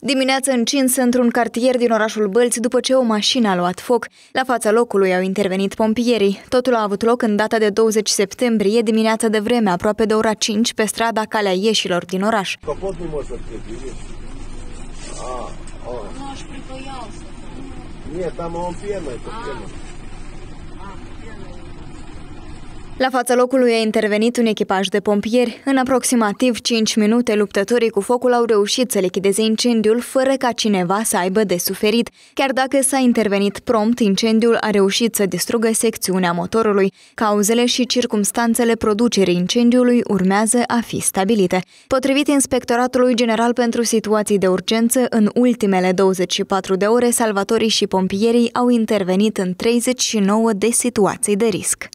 Dimineața încinsă într-un cartier din orașul Bălți după ce o mașină a luat foc, la fața locului au intervenit pompierii. Totul a avut loc în data de 20 septembrie, dimineața de vreme, aproape de ora 5, pe strada Calea Ieșilor din oraș. Nu aș la fața locului a intervenit un echipaj de pompieri. În aproximativ 5 minute, luptătorii cu focul au reușit să lichideze incendiul fără ca cineva să aibă de suferit. Chiar dacă s-a intervenit prompt, incendiul a reușit să distrugă secțiunea motorului. Cauzele și circumstanțele producerii incendiului urmează a fi stabilite. Potrivit Inspectoratului General pentru Situații de Urgență, în ultimele 24 de ore, salvatorii și pompierii au intervenit în 39 de situații de risc.